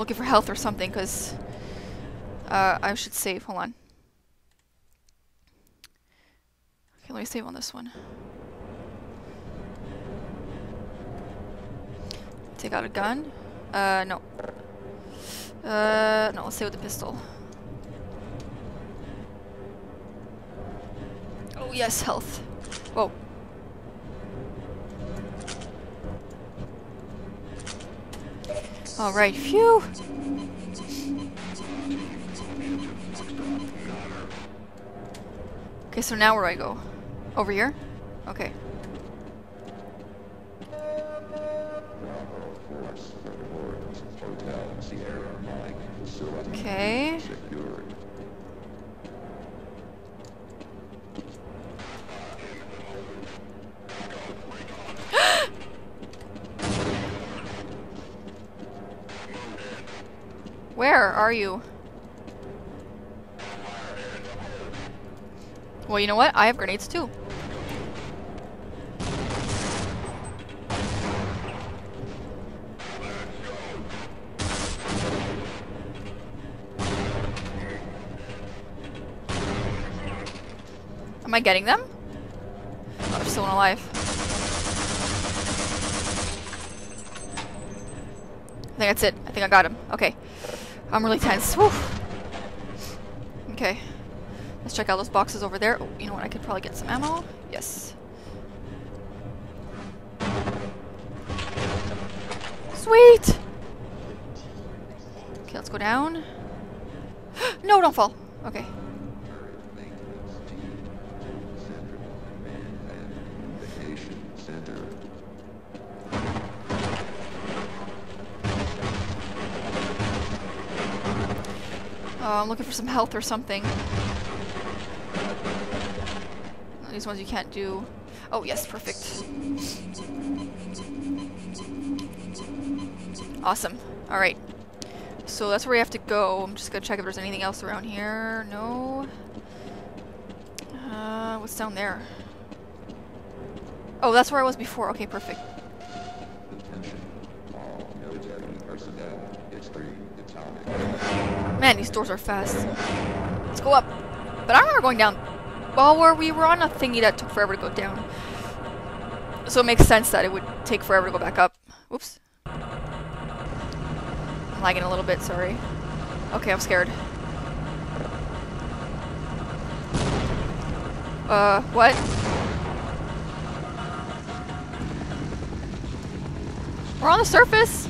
looking for health or something, because uh, I should save. Hold on. Okay, let me save on this one. Take out a gun. Uh, no. Uh, no, let's stay with the pistol. Oh, yes, health. Whoa. Alright, phew! Okay, so now where do I go? Over here? Okay. Where are you? Well, you know what? I have grenades too. Am I getting them? Oh, there's still alive. I think that's it. I think I got him. Okay. I'm really tense. Okay. Let's check out those boxes over there. Oh, you know what? I could probably get some ammo. Yes. Sweet! Okay, let's go down. no, don't fall. Okay. I'm looking for some health or something. These ones you can't do. Oh, yes, perfect. Awesome. Alright. So that's where we have to go. I'm just gonna check if there's anything else around here. No. Uh, what's down there? Oh, that's where I was before. Okay, perfect. Man, these doors are fast. Let's go up. But I remember going down. Well, where we were on a thingy that took forever to go down. So it makes sense that it would take forever to go back up. Whoops. I'm lagging a little bit, sorry. Okay, I'm scared. Uh, what? We're on the surface!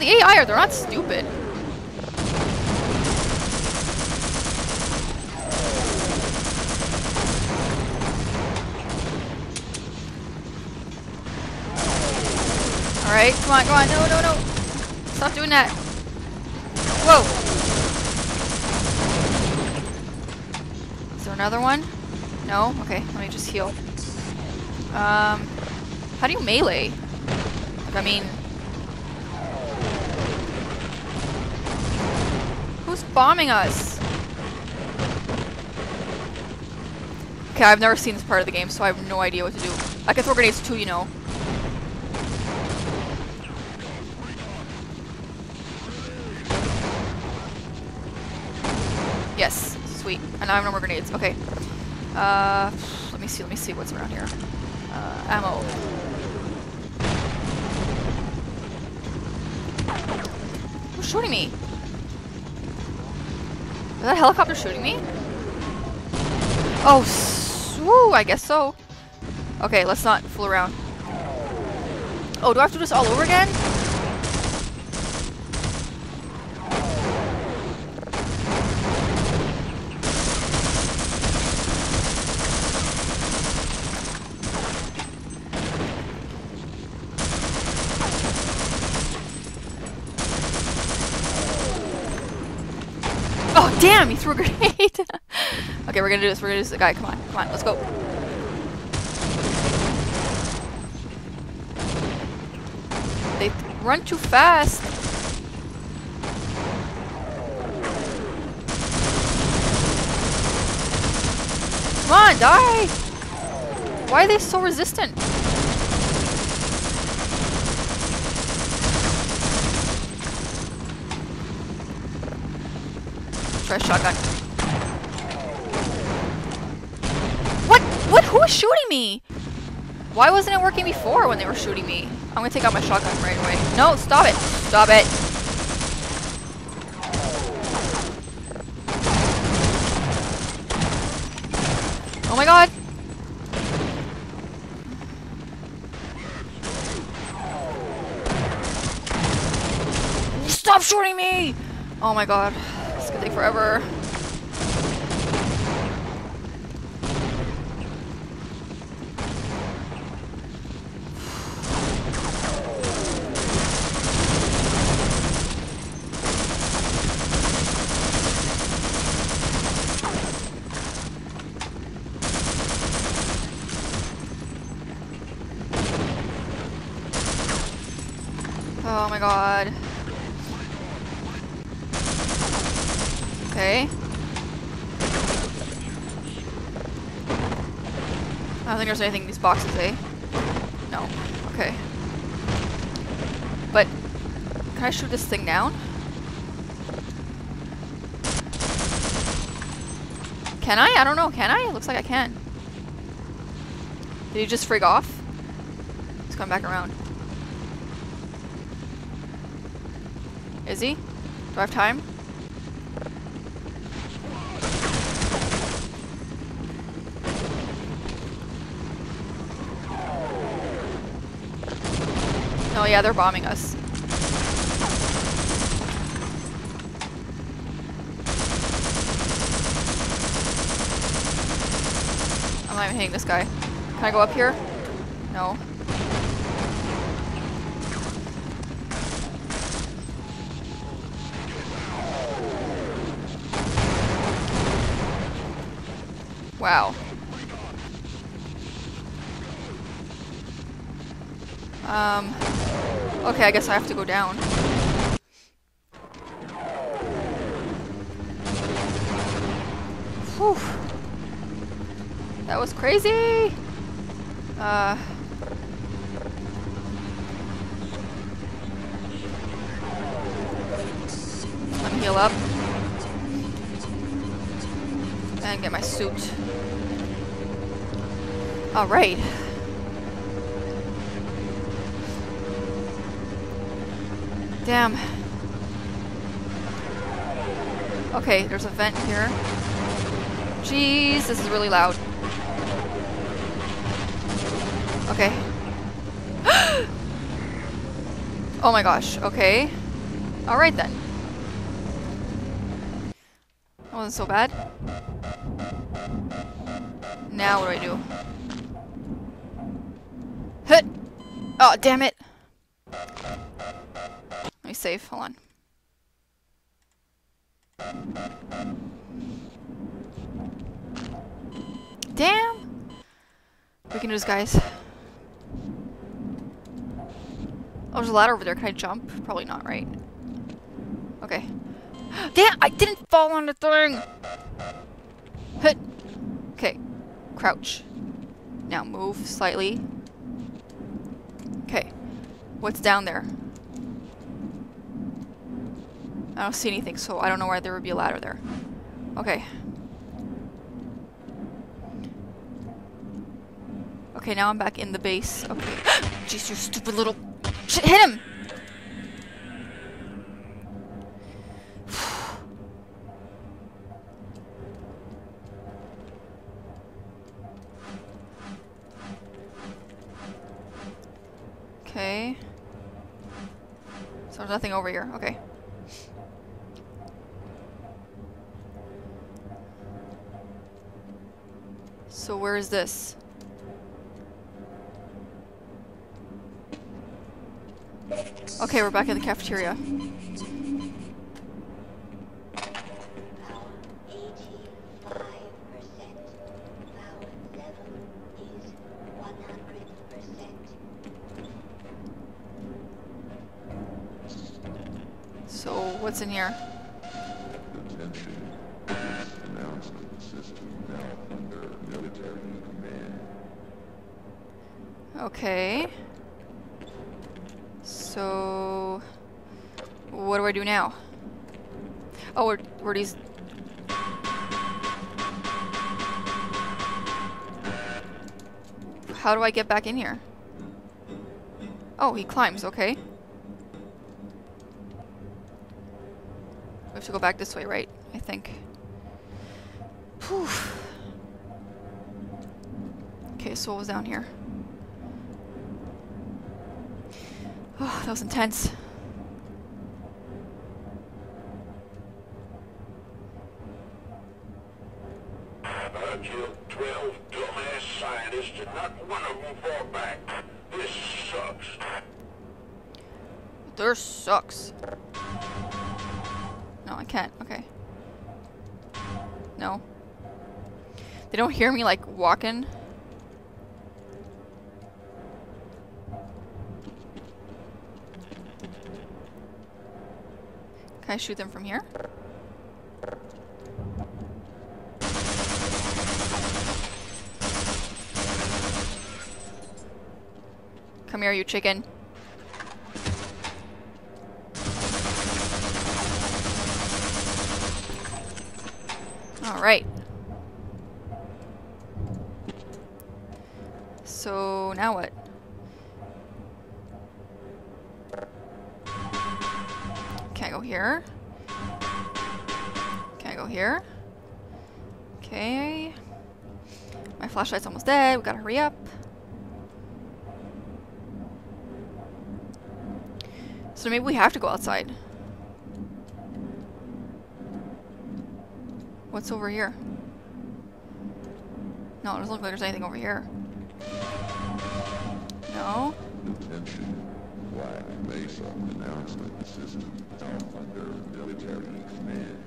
The AI are, they're not stupid. Alright, come on, come on, no, no, no. Stop doing that. Whoa. Is there another one? No? Okay, let me just heal. Um, how do you melee? Like, I mean, Bombing us? Okay, I've never seen this part of the game, so I have no idea what to do. I can throw grenades too, you know. Yes, sweet. And I have no more grenades. Okay. Uh, let me see, let me see what's around here. Uh, ammo. Who's shooting me? Is that helicopter shooting me? Oh, woo, I guess so. Okay, let's not fool around. Oh, do I have to do this all over again? Oh, damn, he threw a grenade. okay, we're gonna do this, we're gonna do this. Guy, come on, come on, let's go. They th run too fast. Come on, die! Why are they so resistant? Shotgun. What? What? Who is shooting me? Why wasn't it working before when they were shooting me? I'm gonna take out my shotgun right away. No, stop it. Stop it. Oh my god. Stop shooting me! Oh my god. Forever. Oh my god. Okay. I don't think there's anything in these boxes, eh? No. Okay. But, can I shoot this thing down? Can I? I don't know. Can I? It looks like I can. Did he just frig off? He's coming back around. Is he? Do I have time? Yeah, they're bombing us. I'm not even hitting this guy. Can I go up here? No. Wow. Um, okay, I guess I have to go down. Whew. That was crazy! Uh... Let me heal up. And get my suit. Alright. Damn. Okay, there's a vent here. Jeez, this is really loud. Okay. oh my gosh, okay. Alright then. That wasn't so bad. Now what do I do? Hit! Oh, damn it! Save, hold on. Damn! We can do this, guys. Oh, there's a ladder over there. Can I jump? Probably not, right? Okay. Damn! I didn't fall on the thing! Hit! Okay. Crouch. Now move slightly. Okay. What's down there? I don't see anything, so I don't know why there would be a ladder there. Okay. Okay, now I'm back in the base. Okay. Jeez, you stupid little... Shit, hit him! Okay. So there's nothing over here. Okay. So where is this? Okay, we're back in the cafeteria. So, what's in here? Attention. This announcement system now under Okay. So... What do I do now? Oh, we're, these... How do I get back in here? Oh, he climbs, okay. We have to go back this way, right? I think. Okay, so what was down here? Oh, that was intense. I killed 12 dumbass scientists and not one of them fought back. This sucks. There sucks. No, I can't. Okay. No. They don't hear me, like, walking. Can I shoot them from here? Come here, you chicken. Alright. So, now what? Here? Can I go here? Okay. My flashlight's almost dead. We gotta hurry up. So maybe we have to go outside. What's over here? No, it doesn't look like there's anything over here. No? Black Mesa announcement system now under military command.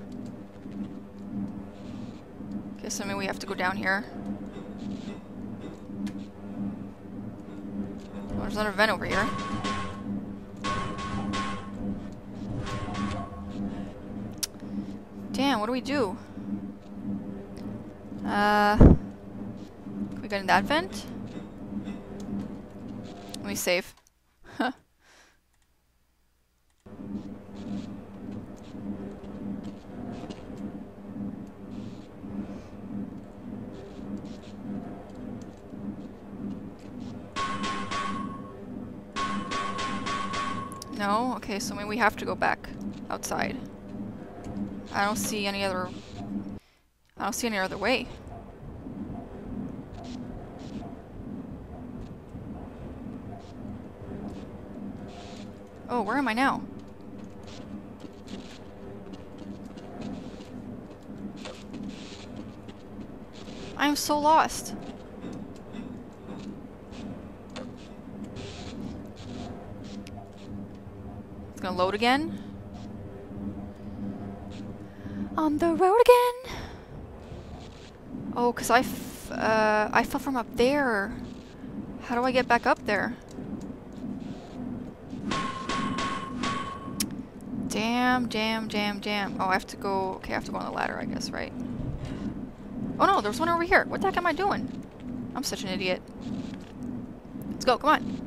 Okay, so maybe we have to go down here. Oh, there's another vent over here. Damn, what do we do? Uh, can we get in that vent? Let me save. No? Okay, so maybe we have to go back outside. I don't see any other... I don't see any other way. Oh, where am I now? I am so lost. Gonna load again. On the road again. Oh, cause I, uh, I fell from up there. How do I get back up there? Damn, damn, damn, damn. Oh, I have to go. Okay, I have to go on the ladder, I guess, right? Oh no, there's one over here. What the heck am I doing? I'm such an idiot. Let's go, come on.